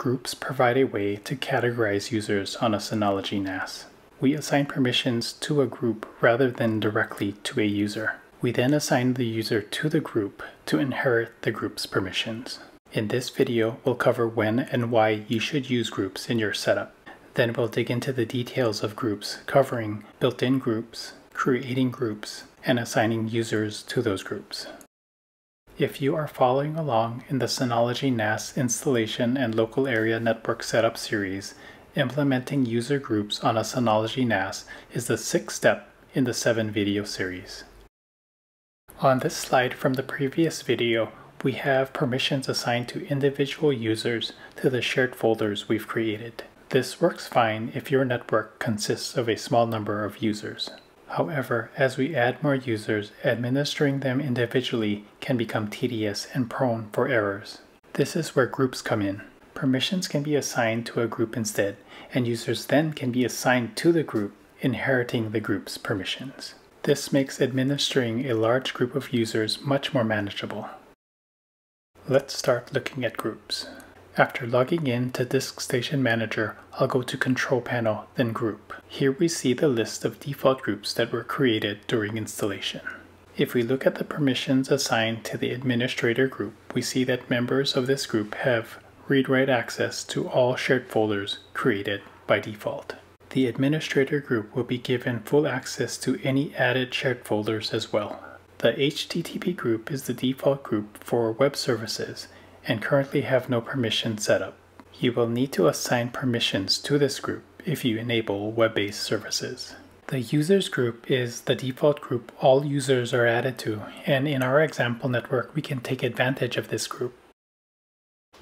Groups provide a way to categorize users on a Synology NAS. We assign permissions to a group rather than directly to a user. We then assign the user to the group to inherit the group's permissions. In this video, we'll cover when and why you should use groups in your setup. Then we'll dig into the details of groups, covering built-in groups, creating groups, and assigning users to those groups. If you are following along in the Synology NAS installation and local area network setup series, implementing user groups on a Synology NAS is the sixth step in the seven video series. On this slide from the previous video, we have permissions assigned to individual users to the shared folders we've created. This works fine if your network consists of a small number of users. However, as we add more users, administering them individually can become tedious and prone for errors. This is where groups come in. Permissions can be assigned to a group instead, and users then can be assigned to the group, inheriting the group's permissions. This makes administering a large group of users much more manageable. Let's start looking at groups. After logging in to Disk Station Manager, I'll go to Control Panel, then Group. Here we see the list of default groups that were created during installation. If we look at the permissions assigned to the administrator group, we see that members of this group have read-write access to all shared folders created by default. The administrator group will be given full access to any added shared folders as well. The HTTP group is the default group for web services and currently have no permission set up. You will need to assign permissions to this group if you enable web-based services. The users group is the default group all users are added to, and in our example network, we can take advantage of this group.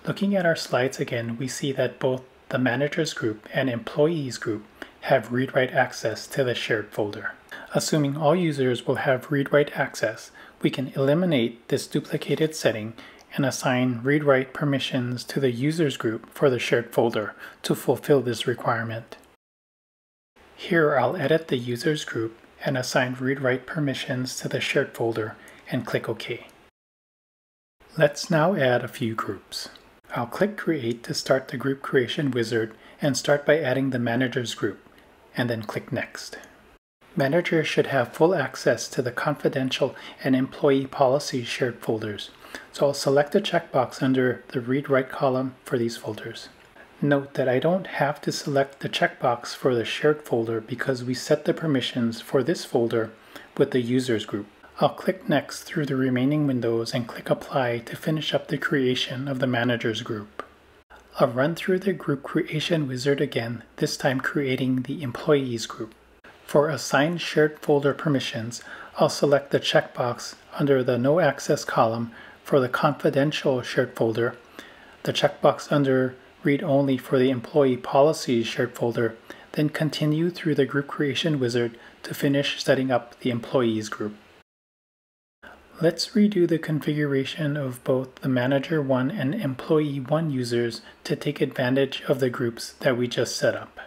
Looking at our slides again, we see that both the managers group and employees group have read-write access to the shared folder. Assuming all users will have read-write access, we can eliminate this duplicated setting and assign read-write permissions to the users group for the shared folder to fulfill this requirement. Here I'll edit the users group and assign read-write permissions to the shared folder and click OK. Let's now add a few groups. I'll click Create to start the group creation wizard and start by adding the Managers group, and then click Next. Managers should have full access to the confidential and employee policy shared folders, so I'll select a checkbox under the read-write column for these folders. Note that I don't have to select the checkbox for the shared folder because we set the permissions for this folder with the users group. I'll click next through the remaining windows and click apply to finish up the creation of the managers group. I'll run through the group creation wizard again, this time creating the employees group. For assign shared folder permissions, I'll select the checkbox under the no access column for the confidential shared folder, the checkbox under read only for the employee policies shared folder, then continue through the group creation wizard to finish setting up the employees group. Let's redo the configuration of both the Manager 1 and Employee 1 users to take advantage of the groups that we just set up.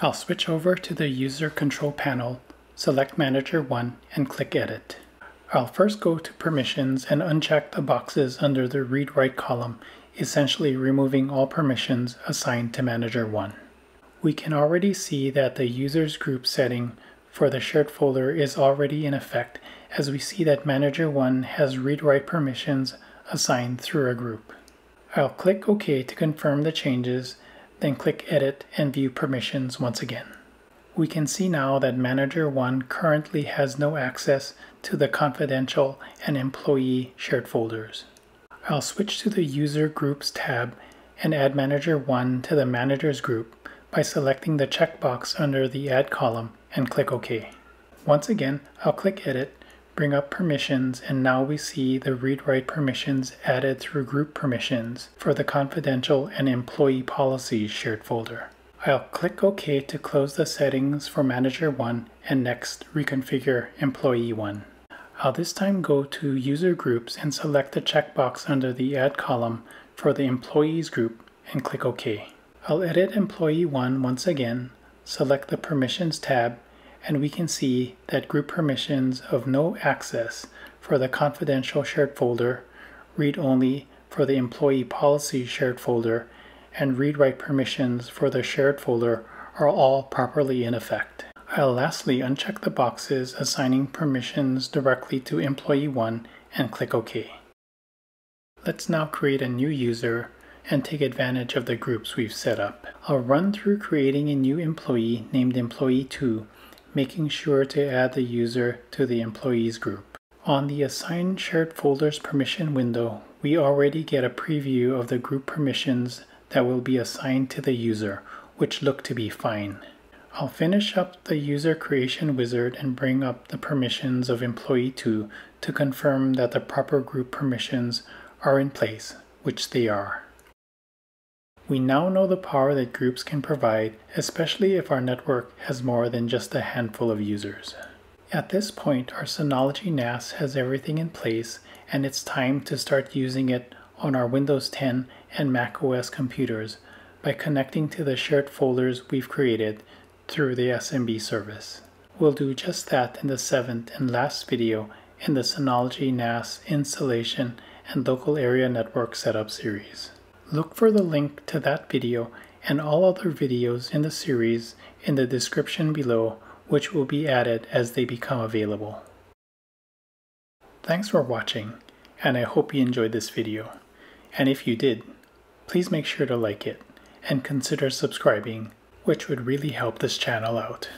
I'll switch over to the User Control panel, select Manager 1, and click Edit. I'll first go to permissions and uncheck the boxes under the read-write column, essentially removing all permissions assigned to Manager 1. We can already see that the users group setting for the shared folder is already in effect as we see that Manager 1 has read-write permissions assigned through a group. I'll click OK to confirm the changes, then click Edit and view permissions once again. We can see now that Manager 1 currently has no access to the confidential and employee shared folders. I'll switch to the User Groups tab and add Manager 1 to the Managers group by selecting the checkbox under the Add column and click OK. Once again, I'll click Edit, bring up permissions, and now we see the read-write permissions added through Group Permissions for the Confidential and Employee Policies shared folder. I'll click OK to close the settings for Manager 1 and next reconfigure Employee 1. I'll this time go to User Groups and select the checkbox under the Add column for the Employees group and click OK. I'll edit Employee 1 once again, select the Permissions tab, and we can see that group permissions of no access for the confidential shared folder, read only for the employee policy shared folder, and read-write permissions for the shared folder are all properly in effect. I'll lastly uncheck the boxes assigning permissions directly to employee 1 and click OK. Let's now create a new user and take advantage of the groups we've set up. I'll run through creating a new employee named employee 2, making sure to add the user to the employees group. On the Assign Shared Folders permission window, we already get a preview of the group permissions that will be assigned to the user, which look to be fine. I'll finish up the user creation wizard and bring up the permissions of employee 2 to confirm that the proper group permissions are in place, which they are. We now know the power that groups can provide, especially if our network has more than just a handful of users. At this point, our Synology NAS has everything in place and it's time to start using it on our Windows 10 and Mac OS computers by connecting to the shared folders we've created through the SMB service. We'll do just that in the seventh and last video in the Synology NAS installation and local area network setup series. Look for the link to that video and all other videos in the series in the description below which will be added as they become available. Thanks for watching and I hope you enjoyed this video. And if you did, please make sure to like it and consider subscribing which would really help this channel out.